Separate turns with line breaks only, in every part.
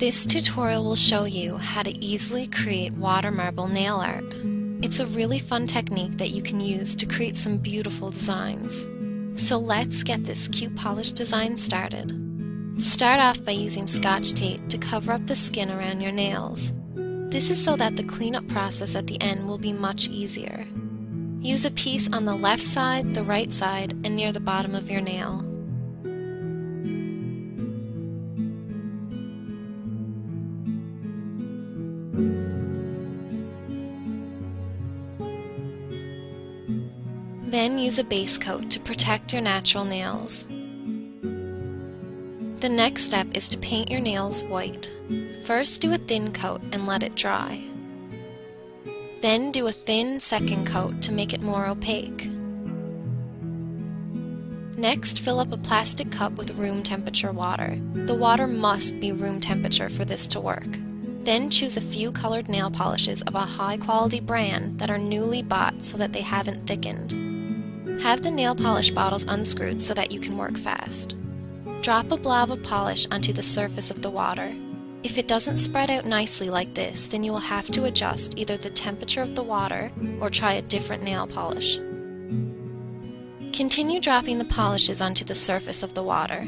This tutorial will show you how to easily create water marble nail art. It's a really fun technique that you can use to create some beautiful designs. So let's get this cute polished design started. Start off by using scotch tape to cover up the skin around your nails. This is so that the cleanup process at the end will be much easier. Use a piece on the left side, the right side, and near the bottom of your nail. Then use a base coat to protect your natural nails. The next step is to paint your nails white. First do a thin coat and let it dry. Then do a thin second coat to make it more opaque. Next, fill up a plastic cup with room temperature water. The water must be room temperature for this to work. Then choose a few colored nail polishes of a high quality brand that are newly bought so that they haven't thickened. Have the nail polish bottles unscrewed so that you can work fast. Drop a blob of polish onto the surface of the water. If it doesn't spread out nicely like this, then you will have to adjust either the temperature of the water or try a different nail polish. Continue dropping the polishes onto the surface of the water.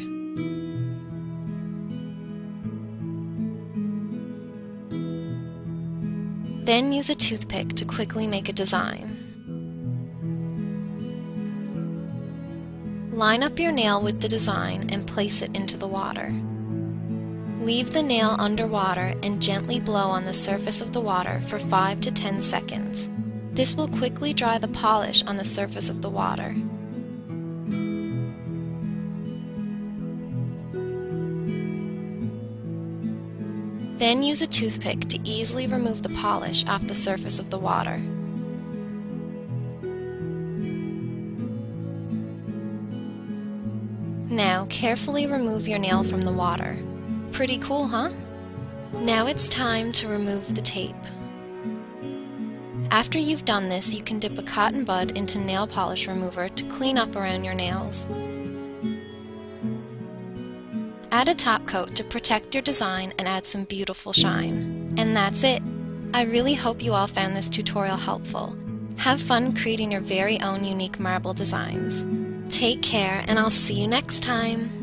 Then use a toothpick to quickly make a design. Line up your nail with the design and place it into the water. Leave the nail underwater and gently blow on the surface of the water for 5 to 10 seconds. This will quickly dry the polish on the surface of the water. Then use a toothpick to easily remove the polish off the surface of the water. Now carefully remove your nail from the water. Pretty cool, huh? Now it's time to remove the tape. After you've done this, you can dip a cotton bud into nail polish remover to clean up around your nails. Add a top coat to protect your design and add some beautiful shine. And that's it! I really hope you all found this tutorial helpful. Have fun creating your very own unique marble designs. Take care, and I'll see you next time.